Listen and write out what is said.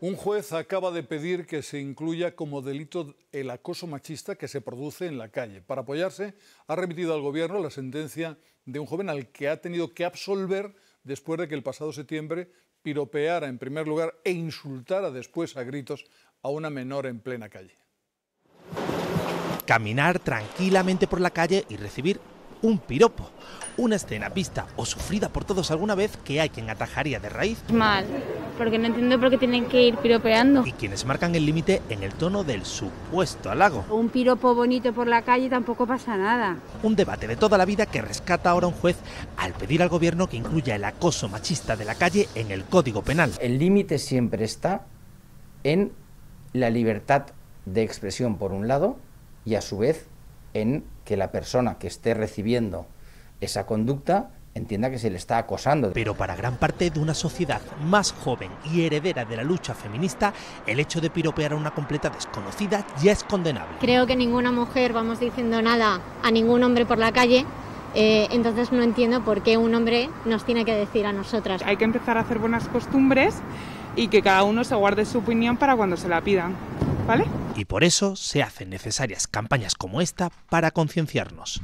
Un juez acaba de pedir que se incluya como delito el acoso machista que se produce en la calle. Para apoyarse, ha remitido al Gobierno la sentencia de un joven al que ha tenido que absolver después de que el pasado septiembre piropeara en primer lugar e insultara después a gritos a una menor en plena calle. Caminar tranquilamente por la calle y recibir un piropo. Una escena vista o sufrida por todos alguna vez que hay quien atajaría de raíz. Mal, porque no entiendo por qué tienen que ir piropeando. Y quienes marcan el límite en el tono del supuesto halago. Un piropo bonito por la calle tampoco pasa nada. Un debate de toda la vida que rescata ahora un juez al pedir al gobierno que incluya el acoso machista de la calle en el Código Penal. El límite siempre está en la libertad de expresión por un lado y a su vez en que la persona que esté recibiendo esa conducta entienda que se le está acosando. Pero para gran parte de una sociedad más joven y heredera de la lucha feminista, el hecho de piropear a una completa desconocida ya es condenable. Creo que ninguna mujer vamos diciendo nada a ningún hombre por la calle. Eh, entonces no entiendo por qué un hombre nos tiene que decir a nosotras. Hay que empezar a hacer buenas costumbres y que cada uno se guarde su opinión para cuando se la pidan. ¿Vale? Y por eso se hacen necesarias campañas como esta para concienciarnos.